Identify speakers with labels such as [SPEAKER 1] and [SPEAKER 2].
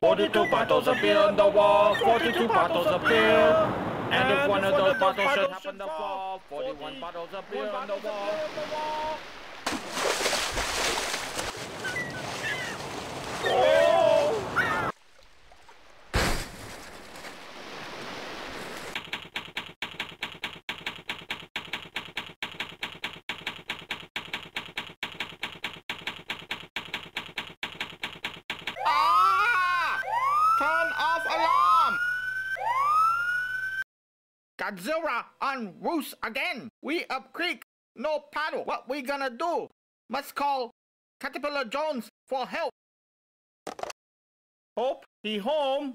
[SPEAKER 1] 42 bottles of beer on the wall, 42 bottles of beer. And if one of those bottles should happen to fall, 41 bottles of beer on the wall.
[SPEAKER 2] Ah! Turn off alarm! Godzilla on roost again. We up creek, no paddle. What we gonna do? Must call Caterpillar Jones for help.
[SPEAKER 1] Hope he home.